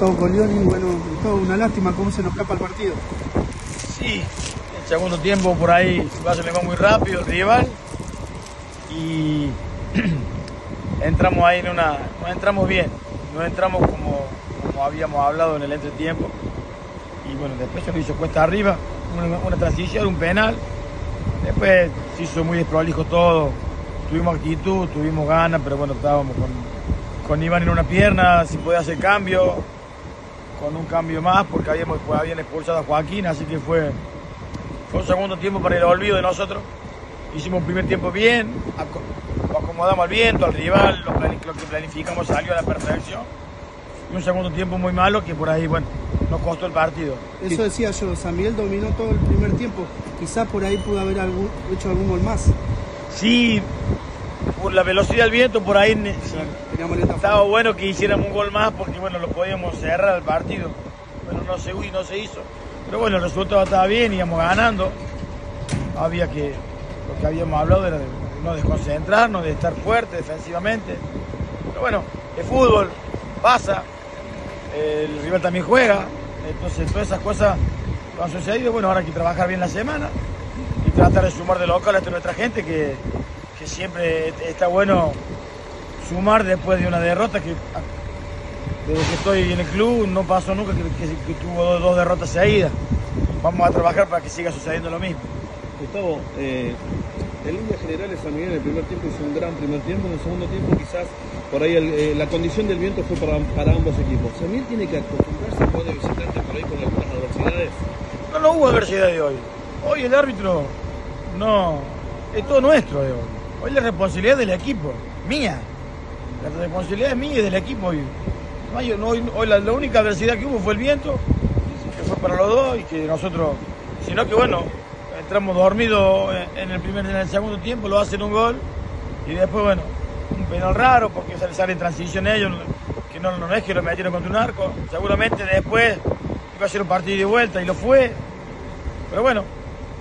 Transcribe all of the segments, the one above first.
Gustavo Colioni. Bueno, Gustavo, una lástima cómo se nos escapa el partido. Sí, el segundo tiempo por ahí se le va muy rápido el rival y entramos ahí en una. No entramos bien, no entramos como, habíamos hablado en el entretiempo. Y bueno, después se lo hizo cuesta arriba, una, una transición, un penal. Después se hizo muy desprolijo todo. Tuvimos actitud, tuvimos ganas, pero bueno, estábamos con, con Iván en una pierna, si podía hacer cambio, con un cambio más, porque habíamos, pues, habían expulsado a Joaquín, así que fue, fue un segundo tiempo para el olvido de nosotros. Hicimos un primer tiempo bien, lo acomodamos al viento, al rival, lo, lo que planificamos salió a la perfección. Y un segundo tiempo muy malo que por ahí, bueno, nos costó el partido. Eso decía yo, San Miguel dominó todo el primer tiempo. Quizás por ahí pudo haber algún, hecho algún gol más. Sí, por la velocidad del viento, por ahí estaba bueno que hiciéramos un gol más porque bueno, lo podíamos cerrar el partido. Pero no se, no se hizo. Pero bueno, el resultado estaba bien, íbamos ganando. Había que, lo que habíamos hablado era de no desconcentrarnos, de estar fuerte defensivamente. Pero bueno, el fútbol pasa, el rival también juega, entonces todas esas cosas han sucedido. Bueno, ahora hay que trabajar bien la semana y tratar de sumar de local a nuestra gente que, que siempre está bueno sumar después de una derrota que desde que estoy en el club no pasó nunca que, que, que tuvo dos, dos, derrotas seguidas. Vamos a trabajar para que siga sucediendo lo mismo. Gustavo, eh, en líneas generales San Miguel en el primer tiempo hizo un gran primer tiempo, en el segundo tiempo quizás por ahí el, eh, la condición del viento fue para, para, ambos equipos. ¿San Miguel tiene que acostumbrarse a jugar de visitante por ahí con algunas adversidades? No, no hubo adversidad de hoy. Hoy el árbitro no, es todo nuestro de hoy. Hoy la responsabilidad del equipo, mía. La responsabilidad es mía y del equipo hoy. Hoy, la, única adversidad que hubo fue el viento, que fue para los dos y que nosotros, sino que bueno, entramos dormidos en el primer en el segundo tiempo, lo hacen un gol y después bueno, un penal raro porque sale en transición ellos, que no, no es que lo metieron contra un arco, seguramente después iba a ser un partido de vuelta y lo fue, pero bueno,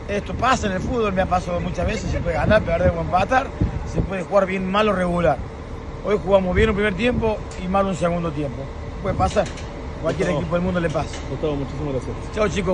esto pasa en el fútbol, me ha pasado muchas veces, se puede ganar, perder o empatar, se puede jugar bien mal o regular. Hoy jugamos bien un primer tiempo y mal un segundo tiempo. Puede pasar. Cualquier Gustavo. equipo del mundo le pasa. Gustavo, muchísimas gracias. Chao chicos.